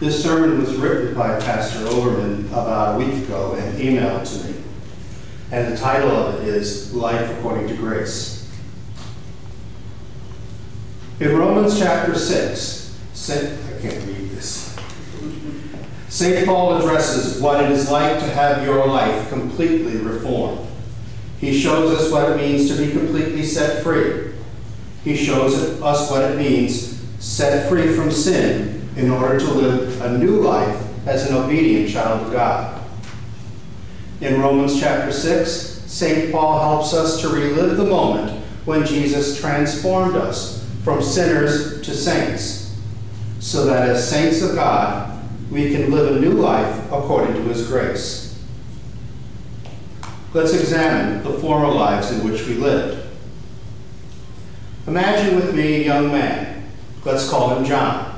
This sermon was written by Pastor Overman about a week ago and emailed to me. And the title of it is Life According to Grace. In Romans chapter 6, St. I can't read this. St. Paul addresses what it is like to have your life completely reformed. He shows us what it means to be completely set free. He shows us what it means set free from sin in order to live a new life as an obedient child of God. In Romans chapter 6, St. Paul helps us to relive the moment when Jesus transformed us from sinners to saints, so that as saints of God, we can live a new life according to his grace. Let's examine the former lives in which we lived. Imagine with me a young man. Let's call him John.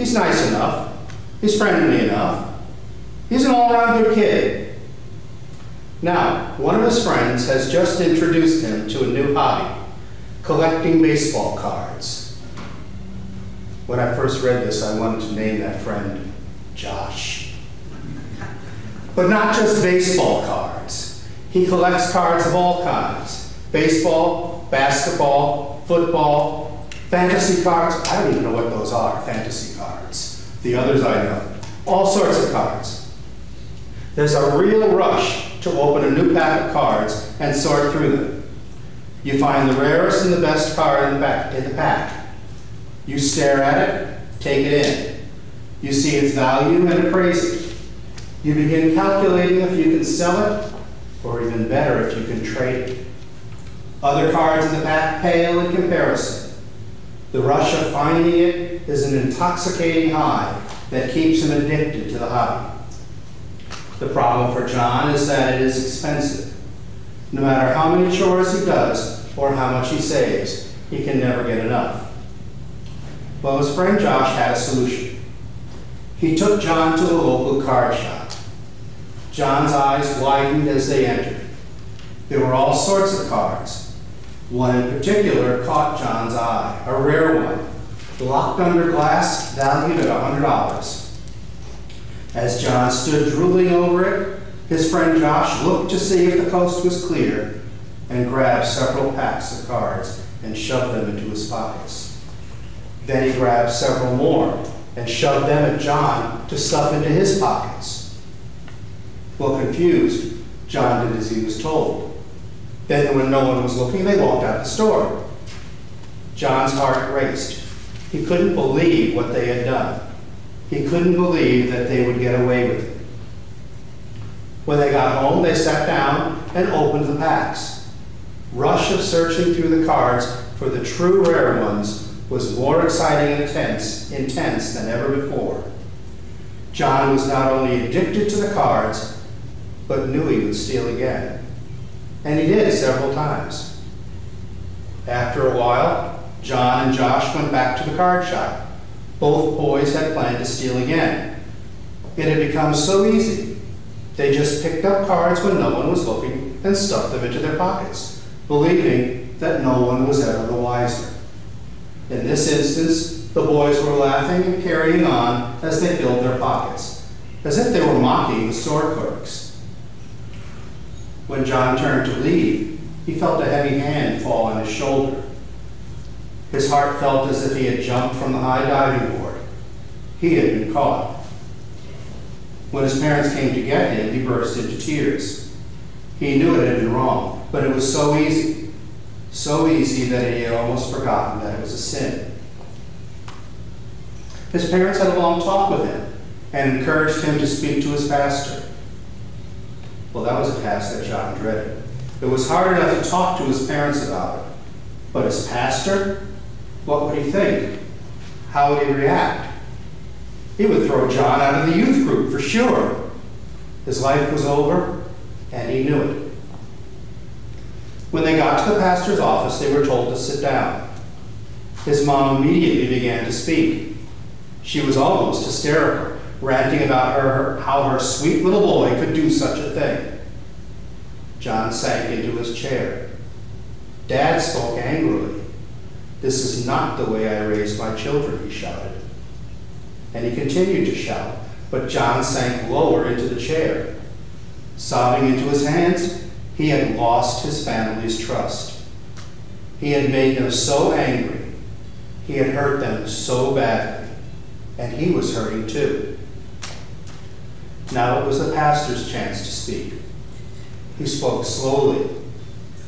He's nice enough. He's friendly enough. He's an all-around good kid. Now, one of his friends has just introduced him to a new hobby, collecting baseball cards. When I first read this, I wanted to name that friend Josh. But not just baseball cards. He collects cards of all kinds baseball, basketball, football, fantasy cards. I don't even know what those are, fantasy cards. The others I know. All sorts of cards. There's a real rush to open a new pack of cards and sort through them. You find the rarest and the best card in the, pack, in the pack. You stare at it, take it in. You see its value and appraise it. You begin calculating if you can sell it or even better if you can trade it. Other cards in the pack pale in comparison. The rush of finding it is an intoxicating high that keeps him addicted to the hobby. The problem for John is that it is expensive. No matter how many chores he does or how much he saves, he can never get enough. Well, his friend Josh had a solution. He took John to a local card shop. John's eyes widened as they entered. There were all sorts of cards. One in particular caught John's eye, a rare one, locked under glass, valued at $100. As John stood drooling over it, his friend Josh looked to see if the coast was clear and grabbed several packs of cards and shoved them into his pockets. Then he grabbed several more and shoved them at John to stuff into his pockets. Well, confused, John did as he was told. Then, when no one was looking, they walked out the store. John's heart raced. He couldn't believe what they had done. He couldn't believe that they would get away with it. When they got home, they sat down and opened the packs. Rush of searching through the cards for the true rare ones was more exciting and intense, intense than ever before. John was not only addicted to the cards, but knew he would steal again. And he did several times. After a while, John and Josh went back to the card shop. Both boys had planned to steal again. It had become so easy. They just picked up cards when no one was looking and stuffed them into their pockets, believing that no one was ever the wiser. In this instance, the boys were laughing and carrying on as they filled their pockets, as if they were mocking the store clerks. When John turned to leave, he felt a heavy hand fall on his shoulder. His heart felt as if he had jumped from the high diving board. He had been caught. When his parents came to get him, he burst into tears. He knew it had been wrong, but it was so easy, so easy that he had almost forgotten that it was a sin. His parents had a long talk with him and encouraged him to speak to his pastor. Well, that was a task that John dreaded. It was hard enough to talk to his parents about it. But as pastor, what would he think? How would he react? He would throw John out of the youth group for sure. His life was over, and he knew it. When they got to the pastor's office, they were told to sit down. His mom immediately began to speak. She was almost hysterical ranting about her, how her sweet little boy could do such a thing. John sank into his chair. Dad spoke angrily. This is not the way I raised my children, he shouted. and he continued to shout, but John sank lower into the chair. Sobbing into his hands, he had lost his family's trust. He had made them so angry. He had hurt them so badly. And he was hurting too. Now it was the pastor's chance to speak. He spoke slowly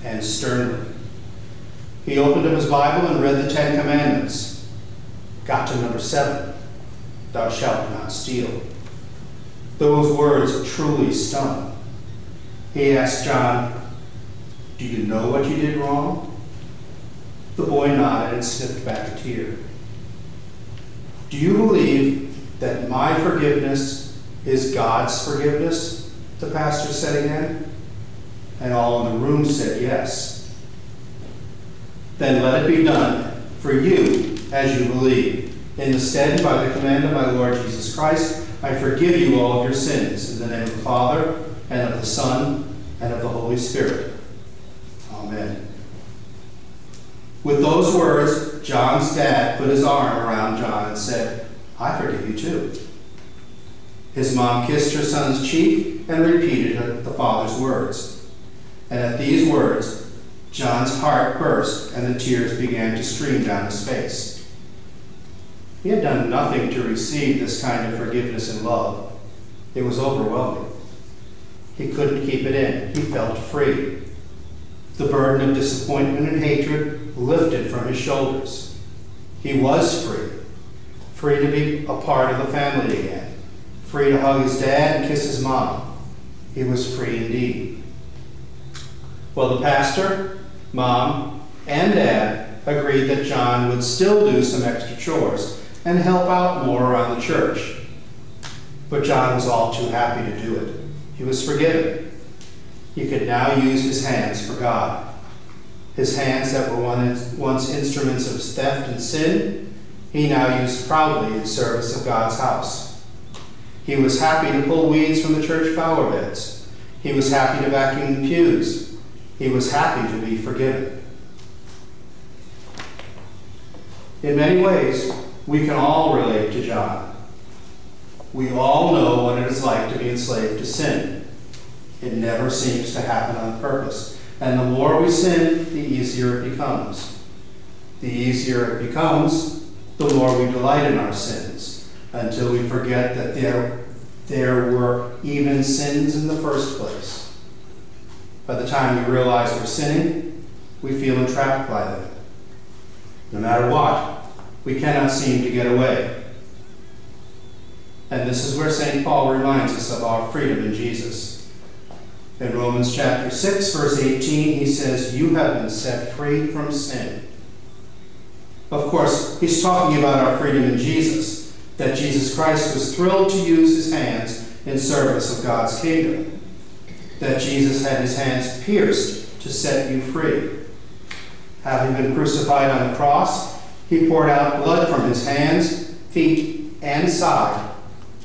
and sternly. He opened up his Bible and read the Ten Commandments. Got to number seven Thou shalt not steal. Those words truly stung. He asked John, Do you know what you did wrong? The boy nodded and sniffed back a tear. Do you believe that my forgiveness is God's forgiveness? The pastor said again. And all in the room said yes. Then let it be done for you as you believe. In the stead, by the command of my Lord Jesus Christ, I forgive you all of your sins. In the name of the Father, and of the Son, and of the Holy Spirit. Amen. With those words, John's dad put his arm around John and said, I forgive you too. His mom kissed her son's cheek and repeated the father's words. And at these words, John's heart burst and the tears began to stream down his face. He had done nothing to receive this kind of forgiveness and love. It was overwhelming. He couldn't keep it in. He felt free. The burden of disappointment and hatred lifted from his shoulders. He was free. Free to be a part of the family again. Free to hug his dad and kiss his mom. He was free indeed. Well, the pastor, mom, and dad agreed that John would still do some extra chores and help out more around the church. But John was all too happy to do it. He was forgiven. He could now use his hands for God. His hands that were once instruments of theft and sin, he now used proudly in service of God's house. He was happy to pull weeds from the church flower beds. He was happy to vacuum the pews. He was happy to be forgiven. In many ways, we can all relate to John. We all know what it is like to be enslaved to sin. It never seems to happen on purpose. And the more we sin, the easier it becomes. The easier it becomes, the more we delight in our sins, until we forget that there, there were even sins in the first place. By the time we realize we're sinning, we feel entrapped by them. No matter what, we cannot seem to get away. And this is where St. Paul reminds us of our freedom in Jesus. In Romans chapter 6, verse 18, he says, You have been set free from sin. Of course, he's talking about our freedom in Jesus, that Jesus Christ was thrilled to use his hands in service of God's kingdom, that Jesus had his hands pierced to set you free. Having been crucified on the cross, he poured out blood from his hands, feet, and side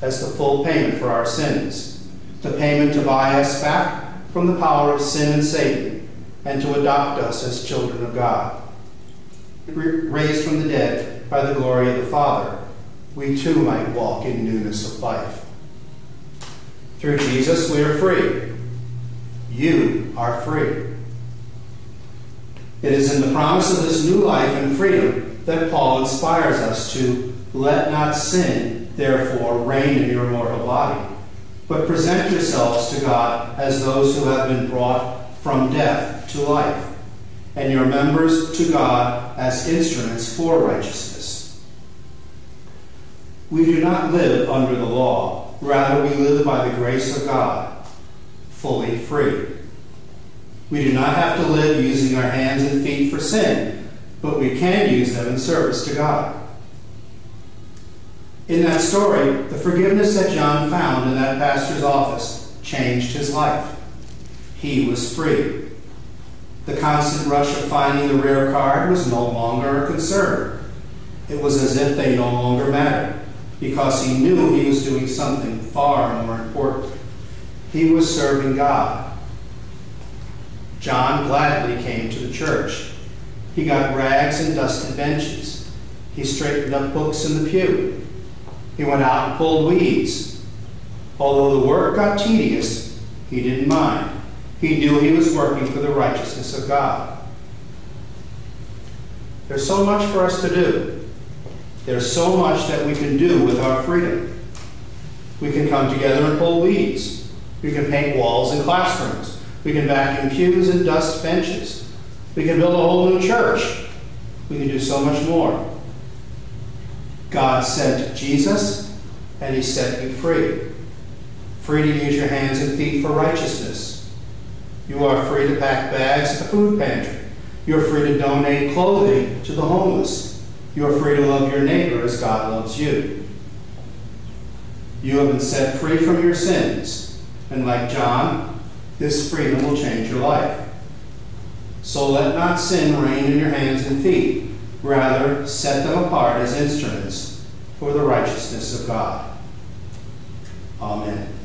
as the full payment for our sins, the payment to buy us back from the power of sin and Satan, and to adopt us as children of God. Raised from the dead by the glory of the Father, we too might walk in newness of life. Through Jesus, we are free. You are free. It is in the promise of this new life and freedom that Paul inspires us to let not sin therefore, reign in your mortal body. But present yourselves to God as those who have been brought from death to life, and your members to God as instruments for righteousness. We do not live under the law, rather, we live by the grace of God, fully free. We do not have to live using our hands and feet for sin, but we can use them in service to God. In that story, the forgiveness that John found in that pastor's office changed his life. He was free. The constant rush of finding the rare card was no longer a concern. It was as if they no longer mattered, because he knew he was doing something far more important. He was serving God. John gladly came to the church. He got rags and dusted benches. He straightened up books in the pew. He went out and pulled weeds. Although the work got tedious, he didn't mind. He knew he was working for the righteousness of God. There's so much for us to do. There's so much that we can do with our freedom. We can come together and pull weeds. We can paint walls in classrooms. We can vacuum pews and dust benches. We can build a whole new church. We can do so much more. God sent Jesus, and he set you free. Free to use your hands and feet for righteousness. You are free to pack bags at the food pantry. You're free to donate clothing to the homeless. You're free to love your neighbor as God loves you. You have been set free from your sins. And like John, this freedom will change your life. So let not sin reign in your hands and feet. Rather, set them apart as instruments for the righteousness of God. Amen.